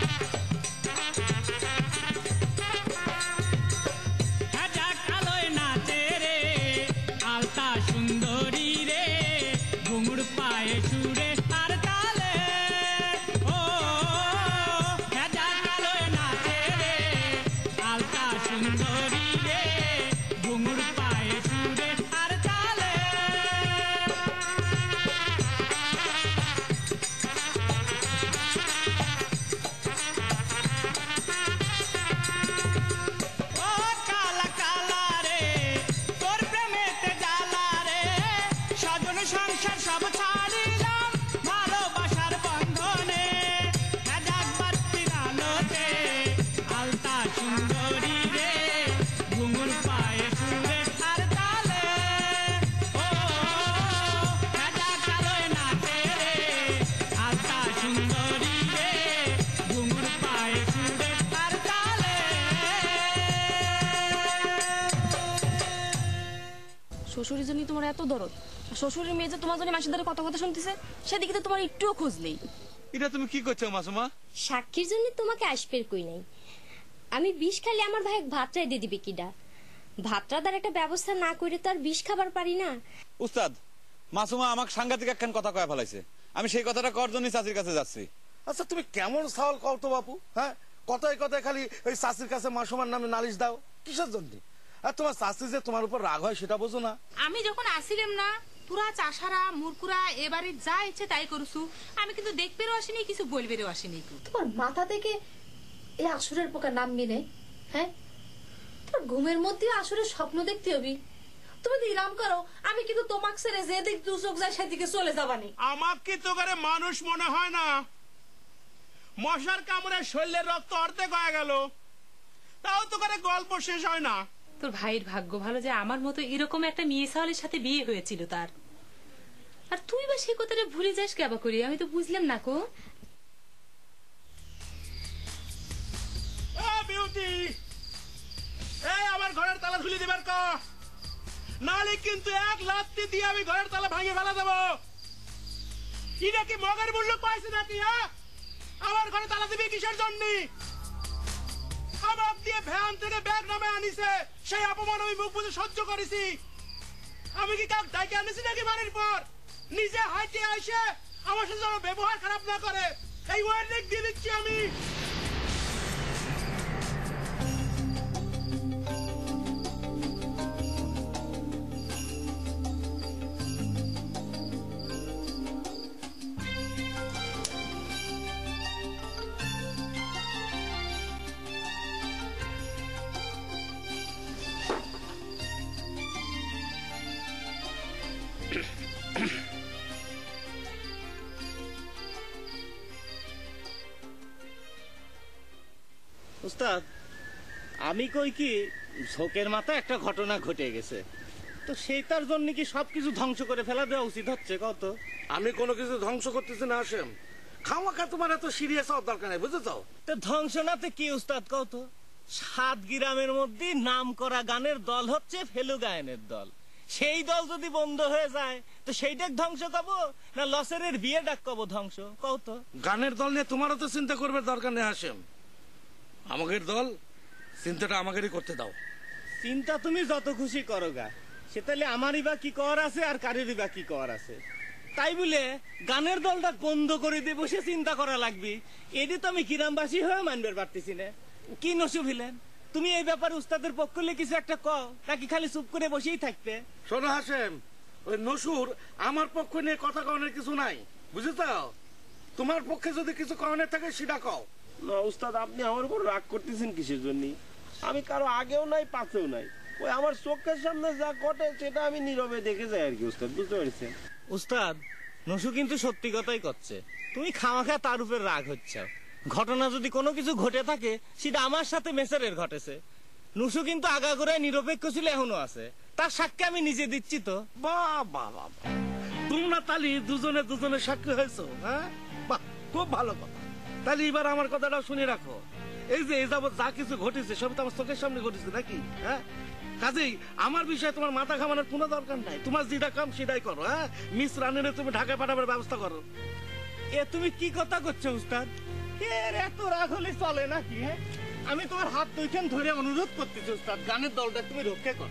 you শ্বশুরের জন্য তোমার এত দরদ। শ্বশুরের মেয়ে যে তোমার জন্য মাসের ধরে কত কথা শুনতেছে সেদিকে তো তোমার একটুও খোঁজ নেই। এটা তুমি কি করছ মাসুমা? সাক্ষীর জন্য তোমাকে আসপের কই নাই। আমি বিষ খাইলে আমার ভাই ভাতটাই দিয়ে দিবে কিডা। ভাতটাদার একটা ব্যবস্থা না করে তো আর বিষ খাবার পারি না। উস্তাদ মাসুমা আমাকে সাংঘাতিক একখান কথা কয়ে ফেলাইছে। আমি সেই কথাটা কর জন্যই চাচির কাছে যাচ্ছি। আচ্ছা তুমি কেমন সাওয়াল কও তো বাপু হ্যাঁ? কথায় কথায় খালি ওই শাশির কাছে মাসুমার নামে নালিশ দাও। কিসের জন্য? আর তোমার যে তোমার উপর রাগ হয় সেটা বোঝো না। আমি যখন আসিলাম না তোরা চাষারা মুরকুরা এবারে যা ইচ্ছে তাই করছু। আমি কিন্তু দেখবেরও আসিনি কিছু বলবেরও আসিনি। তোমার মাথা থেকে এই আসুরের পোকা নামবি নে হ্যাঁ? তোমার ঘুমের মধ্যে আসুরের স্বপ্ন দেখতে হবি। তুমি ইরাম করো? আমি কিন্তু তোমাকে ছেড়ে যে দিক দু চোখ যায় সেদিকে চলে যাবানি আমাকে তো করে মানুষ মনে হয় না? মশার কামড়ে শরীরের রক্ত অর্ধেক হয়ে গেল। তাও তো করে গল্প শেষ হয় না। তোর ভাইয়ের ভাগ্য ভালো যে আমার মতো এরকম একটা মেয়ে সাহলের সাথে বিয়ে হয়েছিল তার। আর তুই বা সেই কথাটা ভুলে যাস কেবা করি? আমি তো বুঝলাম না কো। বিউটি! এই আমার ঘরের তালা খুলে দিবার ক। নালে কিন্তু এক লাত্তি দিয়ে আমি ঘরের তালা ভাঙে ফেলা দেবো। কি মগের মূল্য পাইছে নাকি হ্যাঁ? আমার ঘরে তালা দিবি কিসের জন্য? আমাক দিয়ে ভ্যান থেকে ব্যাগ নামে আনিছে, সেই অপমান আমি মুখ বুঝে সহ্য করেছি। আমি কি কাক ডাকে আনিছি নাকি বাড়ির পর? নিজে হাইটে আইসে আমার সাথে ব্যবহার খারাপ না করে, এই ওয়ার্নিং দিয়ে দিচ্ছি আমি। আমি কই কি শোকের মাথায় একটা ঘটনা ঘটে গেছে। তো সেইটার জন্য কি সবকিছু ধ্বংস করে ফেলা দেওয়া উচিত হচ্ছে? কত আমি কোনো কিছু ধ্বংস করতেছি না আসেম। খামাখা তোমার এত সিরিয়াস হওয়ার দরকার নেই বুঝেছ? তো ধ্বংস নাতে কি উস্তাদ কত সাত গ্রামের মধ্যে নাম করা গানের দল হচ্ছে ফেলু গায়নের দল। সেই দল যদি বন্ধ হয়ে যায় তো সেইটাক ধ্বংস কব না লসের বিয়ে ডাক কব ধ্বংস? কত গানের দল নিয়ে তোমারও তো চিন্তা করবে দরকার নেই আসেম। আমাদের দল চিন্তাটা আমাদেরই করতে দাও। চিন্তা তুমি যত খুশি করো গা সে তাহলে আমারই বা কি কর আছে আর কারেরই বা কি কর আছে। তাই বলে গানের দলটা বন্ধ করে দিয়ে বসে চিন্তা করা লাগবে। এটি তো আমি কিরামবাসী হয়ে মানবে পারতেছি না। কি নসুব হইলেন? তুমি এই ব্যাপারে উস্তাদের পক্ষ হলে কিছু একটা কও নাকি খালি চুপ করে বসেই থাকবে শোনো হাসেম ওই নসুর আমার পক্ষ নিয়ে কথা কওয়ানোর কিছু নাই বুঝেছ তোমার পক্ষে যদি কিছু কওয়ানোর থাকে সেটা কও। না উস্তাদ আপনি আমার উপর রাগ করতেছেন কিসের জন্য? আমি কারও আগেও নাই পাশেও নাই। ওই আমার চোখের সামনে যা ঘটে সেটা আমি নীরবে দেখে যাই আর কি উস্তাদ বুঝতে পেরেছেন? উস্তাদ নসু কিন্তু সত্যি কথাই করছে। তুমি খামাখা তার উপর রাগ হচ্ছে। ঘটনা যদি কোনো কিছু ঘটে থাকে সেটা আমার সাথে মেসারের ঘটেছে। নুসু কিন্তু আগা আগাগোড়ায় নিরপেক্ষ ছিল এখনও আছে। তার সাক্ষী আমি নিজে দিচ্ছি তো। বাহ বাহ বাহ বাহ। তোমরা তালি দুজনে দুজনে সাক্ষী হয়েছো হ্যাঁ? বাহ খুব ভালো কথা। তাহলে এবার আমার কথাটা শুনে রাখো। এই যে, এই যাবৎ যা কিছু ঘটেছে সব তো আমার চোখের সামনে ঘটেছে নাকি? হ্যাঁ? কাজেই আমার বিষয়ে তোমার মাথা ঘামানোর কোনো দরকার নাই। তোমার যেটা কাম সেটাই করো হ্যাঁ? মিস রানের তুমি ঢাকায় পাঠাবার ব্যবস্থা করো। এ, তুমি কি কথা করছ, উস্তাদ? এর এত রাগ হলে চলে নাকি হ্যাঁ? আমি তোমার হাত দুইখান ধরে অনুরোধ করতেছি, উস্তাদ। গানের দলটা তুমি রক্ষা কর।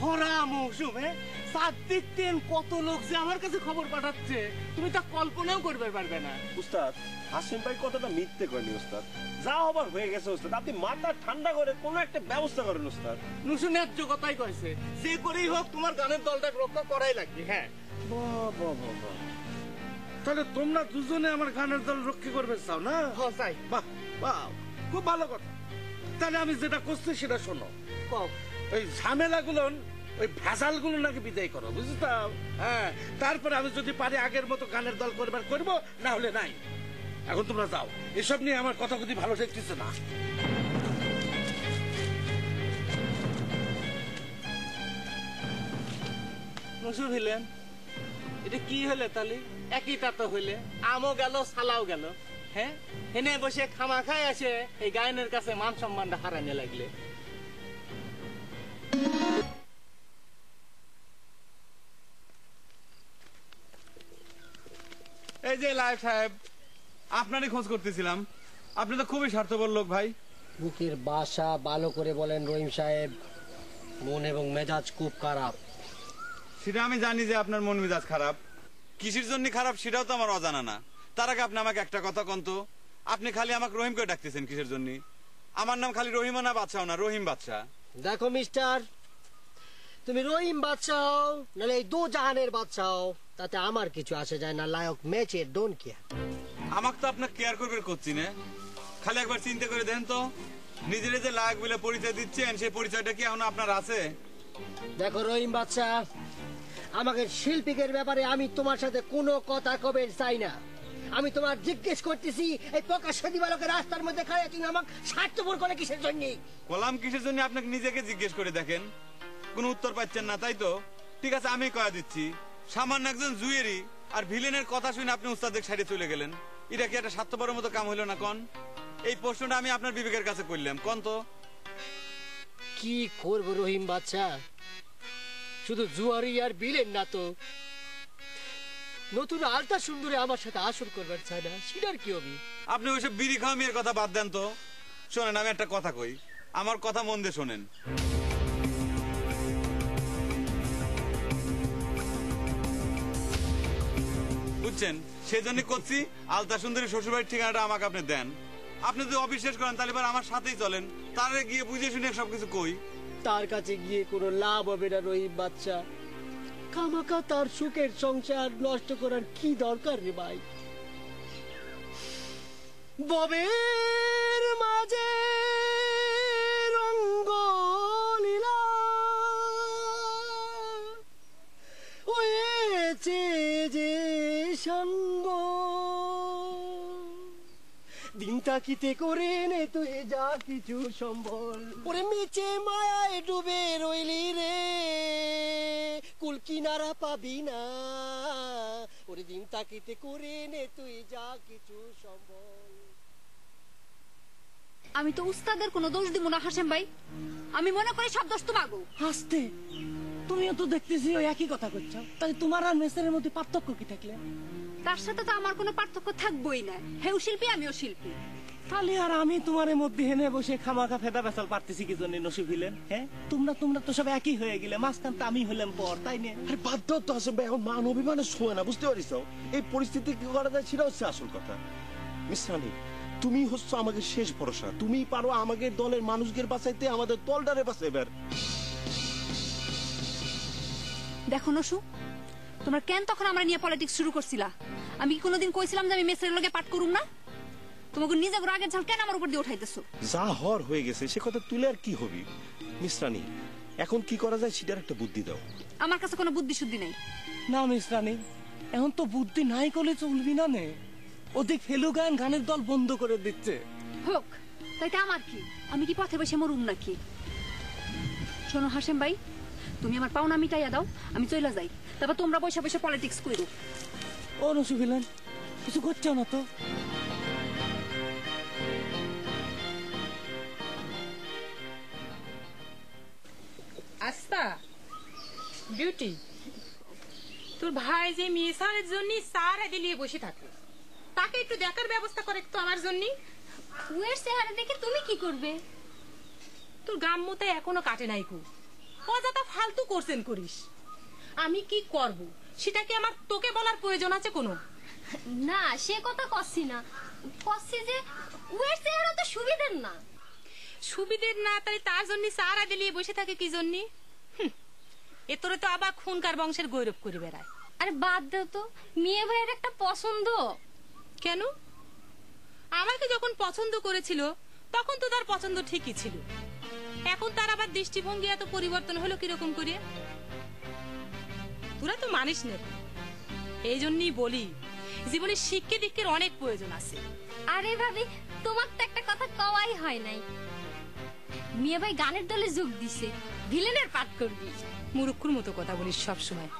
ভরা মৌসুম হ্যাঁ? চারদিক দিন কত লোক যে আমার কাছে খবর পাঠাচ্ছে তুমি তা কল্পনাও করবে পারবে না। উস্তাদ হাসিম ভাই কথাটা মিথ্যে করেনি উস্তাদ। যা হবার হয়ে গেছে উস্তাদ। আপনি মাথা ঠান্ডা করে কোনো একটা ব্যবস্থা করেন উস্তাদ। নুসু ন্যায্য কথাই কয়েছে যে করেই হোক তোমার গানের দলটাকে রক্ষা করাই লাগবে হ্যাঁ? বাহ, বাহ, বাহ, বাহ। তাহলে তোমরা দুজনে আমার গানের দল রক্ষা করবে চাও না? হ্যাঁ চাই। বাহ বাহ খুব ভালো কথা। তাহলে আমি যেটা করছি সেটা শোনো। কও। ওই ঝামেলাগুলো ওই ভেজালগুলো নাকি বিদায় করো বুঝতে হ্যাঁ তারপরে আমি যদি পারি আগের মতো গানের দল করবার, করব, না হলে নাই। এখন তোমরা যাও, এসব নিয়ে আমার কথা কথা ভালো ঠেকতেছে না। নুসু ভিলেন এটা কি হলে তালি? একই তো হইলে, আমও গেল, সালাও গেল। হ্যাঁ হেনে বসে খামা খাই আসে, এই গায়নের কাছে মান সম্মানটা হারানে লাগলে। এই যে লাইফ সাহেব আপনারই খোঁজ করতেছিলাম। আপনি তো খুবই স্বার্থপর লোক ভাই। মুখের বাসা ভালো করে বলেন রহিম সাহেব মন এবং মেজাজ খুব খারাপ। সেটা আমি জানি যে আপনার মন মেজাজ খারাপ। কিসের জন্য খারাপ সেটাও তো আমার অজানা না। তার আগে আপনি আমাকে একটা কথা কন্ত আপনি খালি আমাকে রহিমকে ডাকতেছেন কিসের জন্য? আমার নাম খালি রহিমা না বাদশাও না রহিম বাদশাহ। দেখো মিস্টার তুমি রহিম হও নাহলে এই দু জাহানের হও তাতে আমার কিছু আসে যায় না লায়ক ম্যাচের ডোন কেয়ার আমাকে তো আপনার কেয়ার করবে করছি না। খালি একবার চিন্তা করে দেন তো। নিজের যে লাগ বলে পরিচয় দিচ্ছেন সেই পরিচয়টা কি এখন আপনার আছে? দেখো রহিম বাচ্চা আমাকে শিল্পীকের ব্যাপারে আমি তোমার সাথে কোনো কথা কবে চাই না। আমি তোমার জিজ্ঞেস করতেছি এই প্রকাশ্য দিবালকে রাস্তার মধ্যে খায় তুমি আমাকে স্বার্থপর করে কিসের জন্য? কলাম কিসের জন্য আপনাকে নিজেকে জিজ্ঞেস করে দেখেন? কোনো উত্তর পাচ্ছেন না তাই তো? ঠিক আছে আমি কয়া দিচ্ছি। সামান্য একজন জুয়েরি আর ভিলেনের কথা শুনে আপনি উস্তাদের সাইডে চলে গেলেন। এটা কি একটা স্বার্থপরের মতো কাম হইল না কন? এই প্রশ্নটা আমি আপনার বিবেকের কাছে করলাম কন তো? কি করব রহিম বাচ্চা? শুধু জুয়ারি আর বিলেন না তো। নতুন আলতা সুন্দরে আমার সাথে আসর করবার চায় না সেটার কি হবে? আপনি ওইসব বিড়ি খাওয়া মেয়ের কথা বাদ দেন তো। শোনেন আমি একটা কথা কই। আমার কথা মন দিয়ে শোনেন। বুঝছেন সেজন্য করছি। আলতা সুন্দরী শ্বশুরবাড়ির ঠিকানাটা আমাকে আপনি দেন। আপনি যদি অবিশ্বাস করেন, তাহলে আমার সাথেই চলেন। তারে গিয়ে বুঝে শুনে সবকিছু কই। তার কাছে গিয়ে কোনো লাভ হবে না রহিম বাচ্চা। কামাকা তার সুখের সংসার নষ্ট করার কি দরকার রে ভাই? ববের মাঝে রঙ্গ লীলা সঙ্গ। দিন তাকিতে করে নে তুই যা কিছু সম্বল। ওরে মিচে মায়ায় ডুবে রইলি রে কুল কিনারা পাবি না। ওরে দিন তাকিতে করে নে তুই যা কিছু সম্বল। আমি তো উস্তাদের কোনো দোষ দিব না হাসেম ভাই। আমি মনে করি সব দোষ তোমাগো। হাসতে? তুমিও তো দেখতেছি ওই একই কথা করছ। তাই তোমার আর মেসের মধ্যে পার্থক্য কি থাকলে? তার সাথে তো আমার কোনো পার্থক্য থাকবোই না। হেউ শিল্পী আমিও শিল্পী। তাহলে আর আমি তোমার মধ্যে হেনে বসে খামাখা ফেদা বেসাল পারতেছি কি জন্য নসিব হইলেন হ্যাঁ? তোমরা তোমরা তো সব একই হয়ে গেলে মাঝখান তো আমি হইলাম পর তাই না? আরে বাধ্য তো ভাই এখন মান অভিমানে শোয় না বুঝতে পারিস এই পরিস্থিতি কি করা যায় সেটা হচ্ছে আসল কথা। মিশ্রানি তুমি হচ্ছে আমাদের শেষ ভরসা। তুমি পারো আমাকে দলের মানুষদের বাঁচাইতে আমাদের দলটারে বাঁচাইবার। দেখো নসু তোমরা কেন তখন আমরা নিয়ে পলিটিক্স শুরু করছিলা? আমি কি কোনোদিন কইছিলাম যে আমি মেসের লগে পাঠ করুম না? তোমাকে নিজে করে আগের ঝাল কেন আমার উপর দিয়ে উঠাইতেছো? যা হর হয়ে গেছে সে কথা তুলে আর কি হবি? মিশ্রানি এখন কি করা যায় সেটার একটা বুদ্ধি দাও। আমার কাছে কোনো বুদ্ধি শুদ্ধি নেই। না মিস রানী এখন তো বুদ্ধি নাই করলে চলবি না নে? ওদিক ফেলু গান গানের দল বন্ধ করে দিচ্ছে। হোক তাইতে আমার কি? আমি কি পথে বসে মরুম নাকি? শোনো হাসেম ভাই তুমি আমার পাওনা মিটাইয়া দাও আমি চইলা যাই। তারপর তোমরা বসে বসে পলিটিক্স করো ও হইলেন কিছু করছ না তো? আস্তা বিউটি তোর ভাই যে মেসারের জন্য সারা দিলিয়ে বসে থাকে। তাকে একটু দেখার ব্যবস্থা করে তো আমার জন্য উয়ের চেহারা দেখে তুমি কি করবে? তোর গাম্মতে এখনও কাটে নাই কু। অযথা ফালতু করছেন করিস। আমি কি করব? সেটা কি আমার তোকে বলার প্রয়োজন আছে কোনো? না সে কথা কচ্ছি না। কচ্ছি যে উয়ের চেহারা তো সুবিধার না। সুবিধের না তাই তার জন্য সারা দিলিয়ে বসে থাকে কি জন্য? এ তোরে তো আবার খুনকার বংশের গৌরব করে বেড়ায়। আরে বাদ দাও তো মেয়ে ভাইয়ের একটা পছন্দ। কেন? আমাকে যখন পছন্দ করেছিল তখন তো তার পছন্দ ঠিকই ছিল। এখন তার আবার দৃষ্টিভঙ্গি এত পরিবর্তন হলো কীরকম করে? তোরা তো মানিস না এই জন্যই বলি জীবনে শিক্ষে দীক্ষের অনেক প্রয়োজন আছে। আরে ভাবি তোমার তো একটা কথা কওয়াই হয় নাই। মেয়ে ভাই গানের দলে যোগ দিছে ভিলেনের পাঠ করবি। মুরুক্ষুর মতো কথা বলিস সব সময়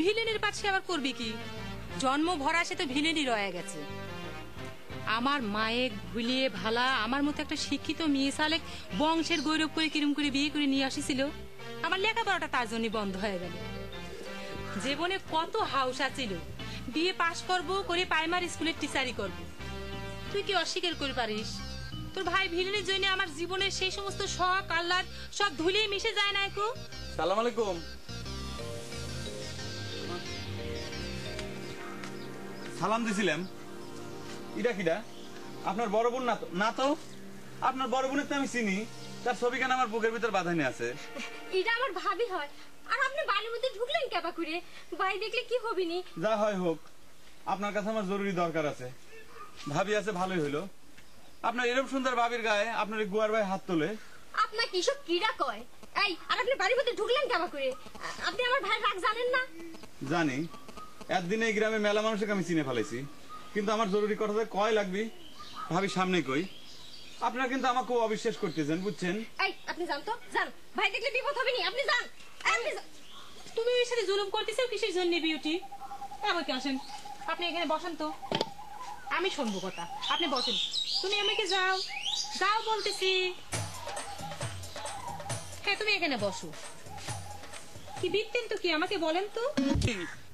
ভিলেনের পাশে আবার করবি কি? জন্ম ভরা সে তো ভিলেনই রয়ে গেছে। আমার মায়ে ভুলিয়ে ভালা আমার মতো একটা শিক্ষিত মেয়ে সালেক বংশের গৌরব করে কিরম করে বিয়ে করে নিয়ে আসিছিল আমার লেখাপড়াটা তার জন্য বন্ধ হয়ে গেল। জীবনে কত হাউসা ছিল বিয়ে পাশ করব করে প্রাইমারি স্কুলের টিচারি করব। তুই কি অস্বীকার করে পারিস? তোর ভাই ভিলেনের জন্য আমার জীবনের সেই সমস্ত শখ আহ্লাদ সব ধুলিয়ে মিশে যায় না একটু সালাম আলাইকুম। সালাম দিছিলাম। ইটা কিটা আপনার বড় বোন না তো না তো? আপনার বড় বোনের তো আমি চিনি। তার ছবি কেন আমার বুকের ভিতর বাঁধানি আছে। এটা আমার ভাবি হয়। আর আপনি বাড়ির মধ্যে ঢুকলেন কেবা করে? বাড়ি দেখলে কি হবি নি? যা হয় হোক আপনার কাছে আমার জরুরি দরকার আছে। ভাবি আছে ভালোই হইল। আপনার এরকম সুন্দর ভাবির গায়ে আপনার গুয়ার ভাই হাত তোলে। আপনার কি সব কিরা কয়? এই আর আপনি বাড়ির মধ্যে ঢুকলেন কেবা করে? আপনি আমার ভাই রাগ জানেন না? জানি। একদিনে এই গ্রামে মেলা মানুষকে আমি চিনে ফেলেছি কিন্তু আমার জরুরি কথাতে কয় লাগবি ভাবি সামনে কই। আপনারা কিন্তু আমাকে অবিশ্বাস করতেছেন বুঝছেন? এই আপনি যান তো যান। ভাই দেখলে বিপদ হবে নি আপনি যান। তুমি ওর সাথে জুলুম করতেছো কিসের জন্য বিউটি আমাকে আসেন? আপনি এখানে বসেন তো। আমি শুনব কথা। আপনি বসেন। তুমি আমাকে যাও। যাও বলতেছি। হ্যাঁ তুমি এখানে বসো। কি বিত্তেন তো কি? আমাকে বলেন তো।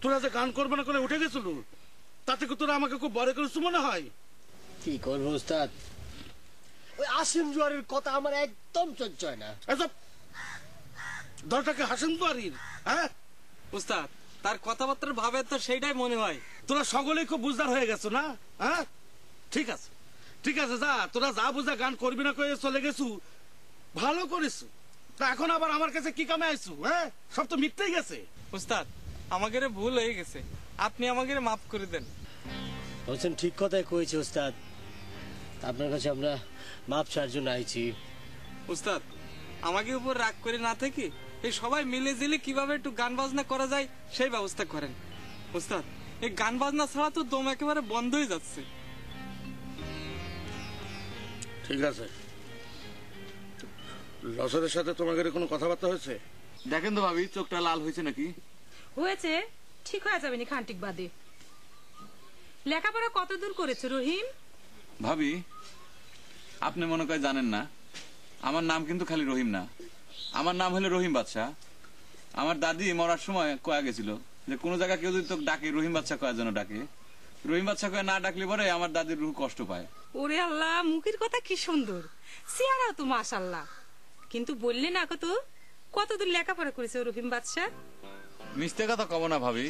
তোরা যে গান করবে না করে উঠে গেছিল? তাতে কি তোরা আমাকে খুব বড় করেছ মনে হয়? কি করব উস্তাদ? ওই আসিম জুয়ারের কথা আমার একদম চঞ্চয় না। এসব দরটাকে হাসেন হ্যাঁ? উস্তাদ তার কথাবার্তার ভাবে তো সেইটাই মনে হয়। তোরা সকলেই খুব বুঝদার হয়ে গেছো না? হ্যাঁ? ঠিক আছে। ঠিক আছে যা তোরা যা বুঝা গান করবি না করে চলে গেছু ভালো করিস তা এখন আবার আমার কাছে কি কামে আইসু হ্যাঁ? সব তো মিটতেই গেছে। উস্তাদ আমাকে ভুল হয়ে গেছে। আপনি আমাকে মাফ করে দেন। বলছেন ঠিক কথাই কয়েছে উস্তাদ। আপনার কাছে আমরা মাপ চার জন্য আইছি। উস্তাদ আমাকে উপর রাগ করে না থেকে এই সবাই মিলে জিলে কীভাবে একটু গান বাজনা করা যায় সেই ব্যবস্থা করেন। উস্তাদ এই গান বাজনা ছাড়া তো দম একেবারে বন্ধ হয়ে যাচ্ছে। ঠিক আছে। লসরের সাথে তোমাদের কোনো কথাবার্তা হয়েছে? দেখেন তো ভাবি চোখটা লাল হয়েছে নাকি? হয়েছে ঠিক হয়ে যাবে নি খান্টিক বাদে। লেখাপড়া কত দূর করেছ রহিম? ভাবি আপনি মনে করে জানেন না আমার নাম কিন্তু খালি রহিম না। আমার নাম হলো রহিম বাদশাহ আমার দাদি মরার সময় কয়া গেছিল যে কোনো জায়গায় কেউ যদি তোকে ডাকে রহিম বাদশাহ কয়ার জন্য ডাকে। রহিম বাদশাহ কয়া না ডাকলে পরে আমার দাদির রুহ কষ্ট পায়। ওরে আল্লাহ মুখের কথা কি সুন্দর। চেহারাও তো মাশাল্লাহ কিন্তু বললে না কত? কতদূর লেখাপড়া করেছে রহিম বাদশাহ মিথ্যে কথা কব না ভাবি।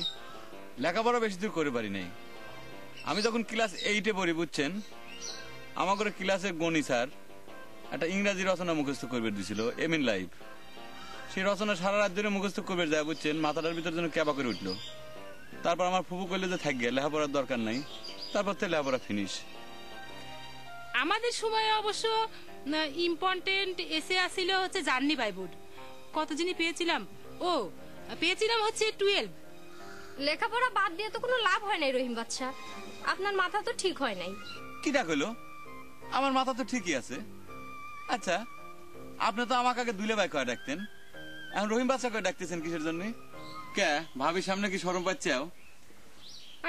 লেখাপড়া বেশি দূর করে পারি নাই। আমি যখন ক্লাস এইটে পড়ি বুঝছেন? আমার আমাকে ক্লাসে গণি স্যার একটা ইংরাজি রচনা মুখস্থ করবে দিছিল এম ইন লাইফ। সেই রচনা সারা রাত ধরে মুখস্থ করবে যায় বুঝছেন? মাথাটার ভিতর যেন ক্যাবা করে উঠল। তারপর আমার ফুপু করলে যে থাকবে লেখাপড়ার দরকার নাই। তারপর তো লেখাপড়া ফিনিশ আমাদের সময়ে অবশ্য ইম্পর্টেন্ট এসে আসিল হচ্ছে জার্নি বাইবুড কত জিনিস পেয়েছিলাম? ও পেয়েছিলাম হচ্ছে টুয়েলভ লেখাপড়া বাদ দিয়ে তো কোনো লাভ হয় নাই রহিম বাচ্চা। আপনার মাথা তো ঠিক হয় নাই। কি ডাকলো আমার মাথা তো ঠিকই আছে। আচ্ছা আপনি তো আমাকে আগে দুলে ভাই কয়ে ডাকতেন। এখন রহিম বাচ্চাকে ডাকতেছেন কিসের জন্য? কে? ভাবি সামনে কি সরম পাচ্ছাও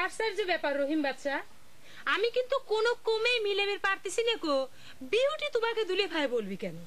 আশ্চর্য ব্যাপার, রহিম বাচ্চা। আমি কিন্তু কোনো কমেই মিলেমির পারতেছি না গো। বিউটি তোমাকে দুলে ভাই বলবি কেন?